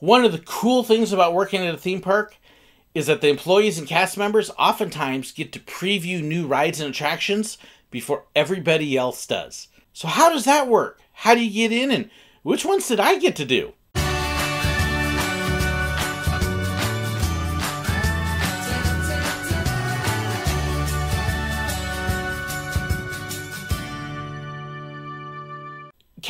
One of the cool things about working at a theme park is that the employees and cast members oftentimes get to preview new rides and attractions before everybody else does. So, how does that work? How do you get in, and which ones did I get to do?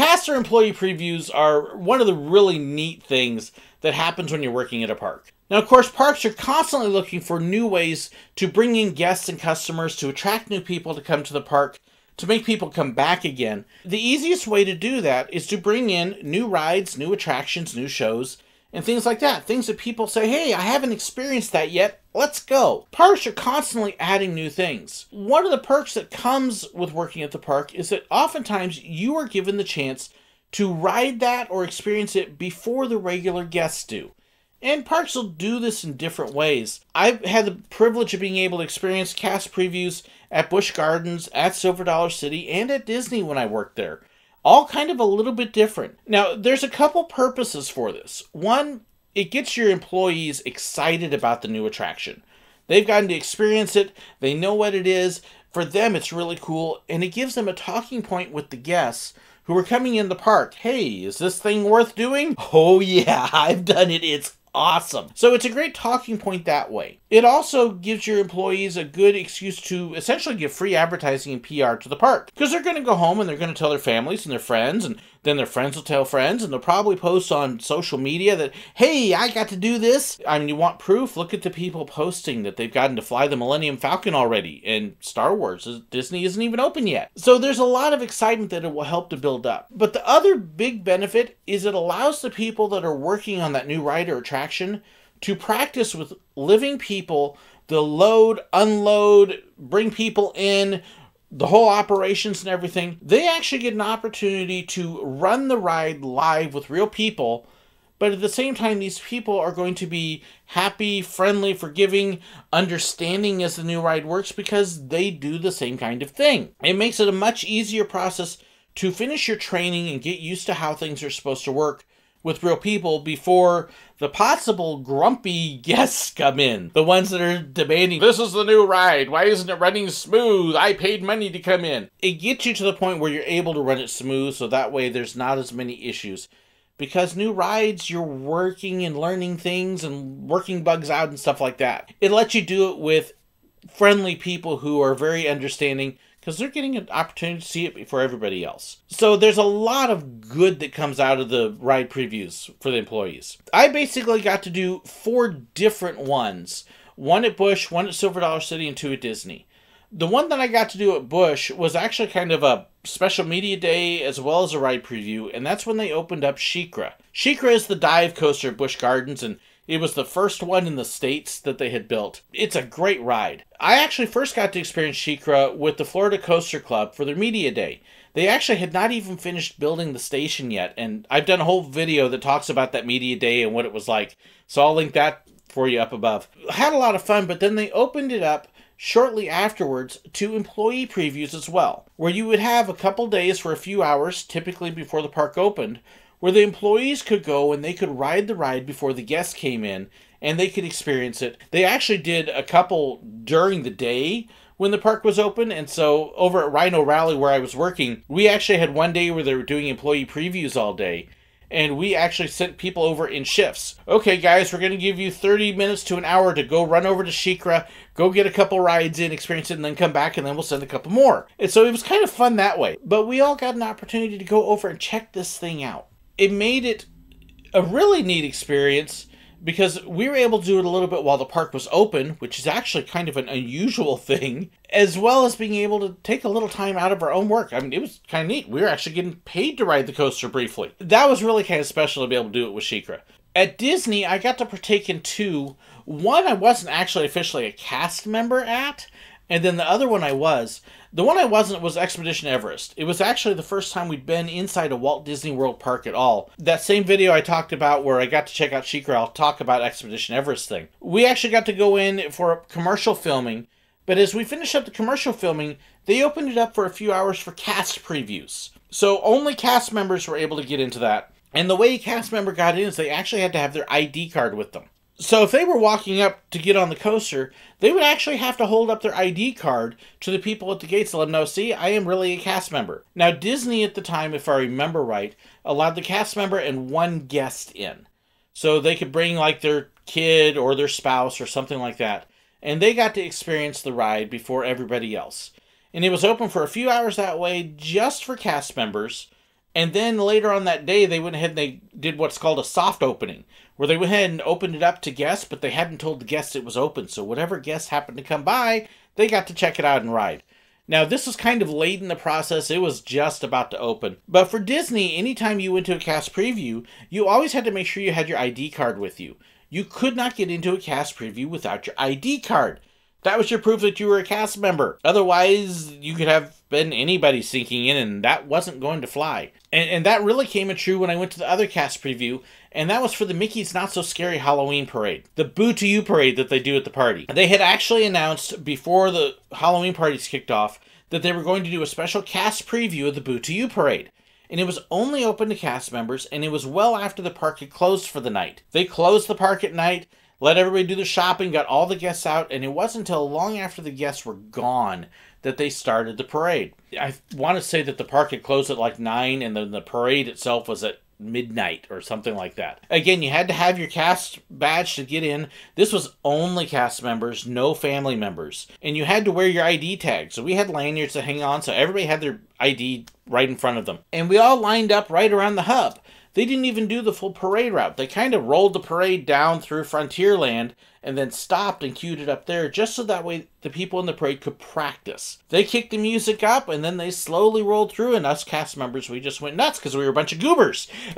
Caster employee previews are one of the really neat things that happens when you're working at a park. Now, of course, parks are constantly looking for new ways to bring in guests and customers, to attract new people to come to the park, to make people come back again. The easiest way to do that is to bring in new rides, new attractions, new shows, and things like that. Things that people say, hey, I haven't experienced that yet. Let's go. Parks are constantly adding new things. One of the perks that comes with working at the park is that oftentimes you are given the chance to ride that or experience it before the regular guests do. And parks will do this in different ways. I've had the privilege of being able to experience cast previews at Busch Gardens, at Silver Dollar City, and at Disney when I worked there all kind of a little bit different. Now, there's a couple purposes for this. One, it gets your employees excited about the new attraction. They've gotten to experience it, they know what it is. For them, it's really cool, and it gives them a talking point with the guests who are coming in the park. Hey, is this thing worth doing? Oh, yeah, I've done it. It's awesome. So it's a great talking point that way. It also gives your employees a good excuse to essentially give free advertising and PR to the park because they're going to go home and they're going to tell their families and their friends and then their friends will tell friends and they'll probably post on social media that, hey, I got to do this. I mean, you want proof? Look at the people posting that they've gotten to fly the Millennium Falcon already and Star Wars. Disney isn't even open yet. So there's a lot of excitement that it will help to build up. But the other big benefit is it allows the people that are working on that new ride or attraction to practice with living people the load, unload, bring people in, the whole operations and everything, they actually get an opportunity to run the ride live with real people. But at the same time, these people are going to be happy, friendly, forgiving, understanding as the new ride works because they do the same kind of thing. It makes it a much easier process to finish your training and get used to how things are supposed to work with real people before the possible grumpy guests come in. The ones that are demanding, this is the new ride. Why isn't it running smooth? I paid money to come in. It gets you to the point where you're able to run it smooth so that way there's not as many issues. Because new rides, you're working and learning things and working bugs out and stuff like that. It lets you do it with friendly people who are very understanding because they're getting an opportunity to see it before everybody else. So there's a lot of good that comes out of the ride previews for the employees. I basically got to do four different ones one at Busch, one at Silver Dollar City, and two at Disney. The one that I got to do at Busch was actually kind of a special media day as well as a ride preview, and that's when they opened up SheiKra. SheiKra is the dive coaster at Busch Gardens, and it was the first one in the States that they had built. It's a great ride. I actually first got to experience SheiKra with the Florida Coaster Club for their media day. They actually had not even finished building the station yet, and I've done a whole video that talks about that media day and what it was like. So I'll link that for you up above. Had a lot of fun, but then they opened it up shortly afterwards to employee previews as well, where you would have a couple days for a few hours, typically before the park opened, where the employees could go and they could ride the ride before the guests came in and they could experience it. They actually did a couple during the day when the park was open. And so over at Rhino Rally, where I was working, we actually had one day where they were doing employee previews all day. And we actually sent people over in shifts. Okay, guys, we're going to give you 30 minutes to an hour to go run over to SheiKra, go get a couple rides in, experience it, and then come back, and then we'll send a couple more. And so it was kind of fun that way. But we all got an opportunity to go over and check this thing out it made it a really neat experience because we were able to do it a little bit while the park was open, which is actually kind of an unusual thing, as well as being able to take a little time out of our own work. I mean, it was kind of neat. We were actually getting paid to ride the coaster briefly. That was really kind of special to be able to do it with SheiKra. At Disney, I got to partake in two. One I wasn't actually officially a cast member at, and then the other one I was. The one I wasn't was Expedition Everest. It was actually the first time we'd been inside a Walt Disney World park at all. That same video I talked about where I got to check out SheiKra, I'll talk about Expedition Everest thing. We actually got to go in for commercial filming, but as we finished up the commercial filming, they opened it up for a few hours for cast previews. So only cast members were able to get into that. And the way a cast member got in is they actually had to have their ID card with them. So if they were walking up to get on the coaster, they would actually have to hold up their ID card to the people at the gates to let them know, see, I am really a cast member. Now, Disney at the time, if I remember right, allowed the cast member and one guest in. So they could bring like their kid or their spouse or something like that. And they got to experience the ride before everybody else. And it was open for a few hours that way just for cast members. And then later on that day, they went ahead and they did what's called a soft opening, where they went ahead and opened it up to guests, but they hadn't told the guests it was open. So whatever guests happened to come by, they got to check it out and ride. Now, this was kind of late in the process. It was just about to open. But for Disney, anytime you went to a cast preview, you always had to make sure you had your ID card with you. You could not get into a cast preview without your ID card. That was your proof that you were a cast member. Otherwise, you could have been anybody sinking in, and that wasn't going to fly. And, and that really came true when I went to the other cast preview, and that was for the Mickey's Not So Scary Halloween Parade, the Boo to You parade that they do at the party. They had actually announced before the Halloween parties kicked off that they were going to do a special cast preview of the Boo to You parade. And it was only open to cast members, and it was well after the park had closed for the night. They closed the park at night, let everybody do the shopping, got all the guests out, and it wasn't until long after the guests were gone that they started the parade. I want to say that the park had closed at like 9 and then the parade itself was at midnight or something like that. Again, you had to have your cast badge to get in. This was only cast members, no family members. And you had to wear your ID tag. So we had lanyards to hang on so everybody had their ID right in front of them. And we all lined up right around the hub. They didn't even do the full parade route. They kind of rolled the parade down through Frontierland and then stopped and queued it up there just so that way the people in the parade could practice. They kicked the music up and then they slowly rolled through, and us cast members, we just went nuts because we were a bunch of goobers.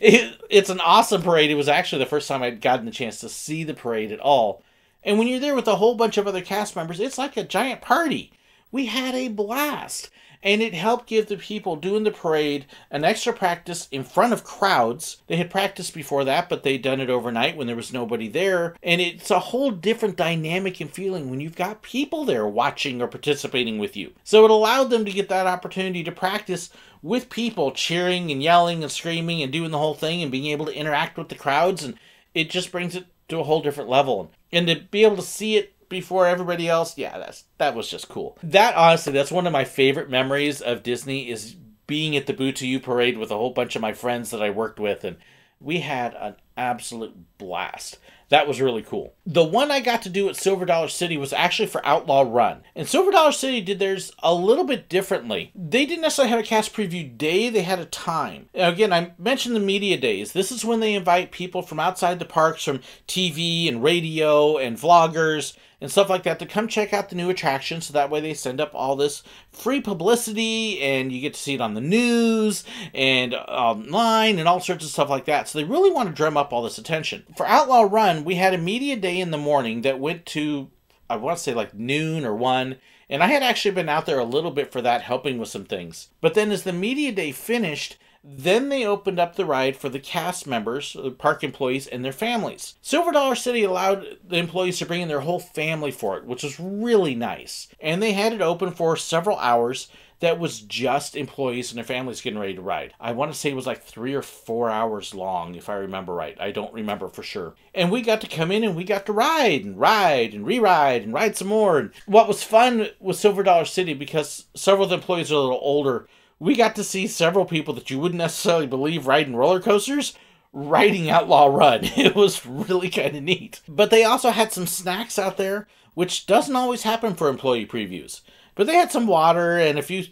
it, it's an awesome parade. It was actually the first time I'd gotten the chance to see the parade at all. And when you're there with a whole bunch of other cast members, it's like a giant party. We had a blast and it helped give the people doing the parade an extra practice in front of crowds. They had practiced before that, but they'd done it overnight when there was nobody there, and it's a whole different dynamic and feeling when you've got people there watching or participating with you. So it allowed them to get that opportunity to practice with people cheering and yelling and screaming and doing the whole thing and being able to interact with the crowds and it just brings it to a whole different level. And to be able to see it before everybody else, yeah, that's that was just cool. That honestly, that's one of my favorite memories of Disney is being at the Boo to You parade with a whole bunch of my friends that I worked with and we had an absolute blast. That was really cool. The one I got to do at Silver Dollar City was actually for Outlaw Run. And Silver Dollar City did theirs a little bit differently. They didn't necessarily have a cast preview day, they had a time. Now, again, I mentioned the media days. This is when they invite people from outside the parks, from TV and radio and vloggers and stuff like that to come check out the new attraction so that way they send up all this free publicity and you get to see it on the news and online and all sorts of stuff like that. So they really want to drum up all this attention. For Outlaw Run, we had a media day in the morning that went to, I want to say like noon or 1. And I had actually been out there a little bit for that, helping with some things. But then as the media day finished, then they opened up the ride for the cast members, the park employees, and their families. Silver Dollar City allowed the employees to bring in their whole family for it, which was really nice. And they had it open for several hours that was just employees and their families getting ready to ride. I want to say it was like three or four hours long, if I remember right. I don't remember for sure. And we got to come in and we got to ride and ride and re-ride and ride some more. And what was fun with Silver Dollar City, because several of the employees are a little older, we got to see several people that you wouldn't necessarily believe riding roller coasters riding Outlaw Run. It was really kind of neat. But they also had some snacks out there, which doesn't always happen for employee previews. But they had some water and a few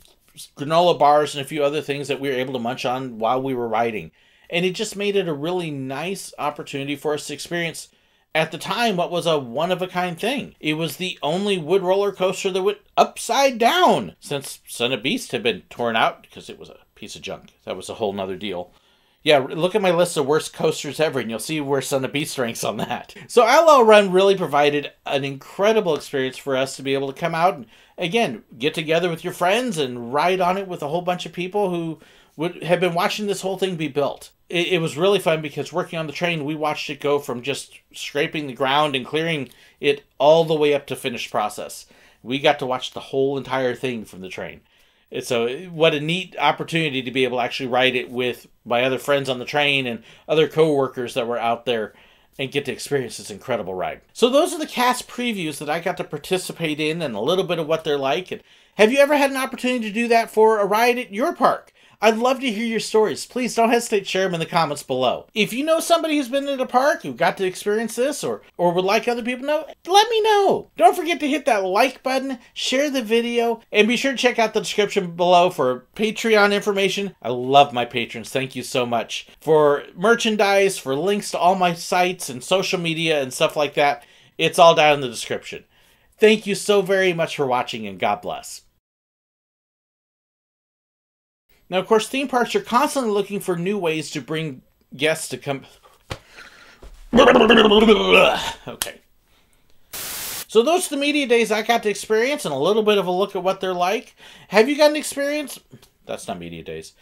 granola bars and a few other things that we were able to munch on while we were riding. And it just made it a really nice opportunity for us to experience at the time what was a one of a kind thing. It was the only wood roller coaster that went upside down since Son of Beast had been torn out because it was a piece of junk. That was a whole nother deal. Yeah, look at my list of worst coasters ever, and you'll see where Son of Beast ranks on that. So Outlaw Run really provided an incredible experience for us to be able to come out and, again, get together with your friends and ride on it with a whole bunch of people who would have been watching this whole thing be built it, it was really fun because working on the train, we watched it go from just scraping the ground and clearing it all the way up to finished process. We got to watch the whole entire thing from the train. so what a neat opportunity to be able to actually ride it with my other friends on the train and other coworkers that were out there and get to experience this incredible ride. So those are the cast previews that I got to participate in and a little bit of what they're like. And have you ever had an opportunity to do that for a ride at your park? I'd love to hear your stories. Please don't hesitate to share them in the comments below. If you know somebody who's been at a park who got to experience this or, or would like other people to know, let me know. Don't forget to hit that like button, share the video, and be sure to check out the description below for Patreon information. I love my patrons. Thank you so much. For merchandise, for links to all my sites and social media and stuff like that, it's all down in the description. Thank you so very much for watching and God bless. Now, of course, theme parks are constantly looking for new ways to bring guests to come. okay. So those are the media days I got to experience and a little bit of a look at what they're like. Have you got an experience? That's not media days.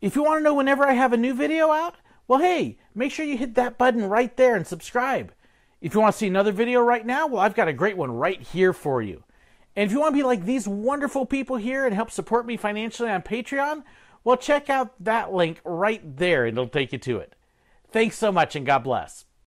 If you want to know whenever I have a new video out, well, hey, make sure you hit that button right there and subscribe. If you want to see another video right now, well, I've got a great one right here for you. And if you want to be like these wonderful people here and help support me financially on Patreon, well, check out that link right there and it'll take you to it. Thanks so much and God bless.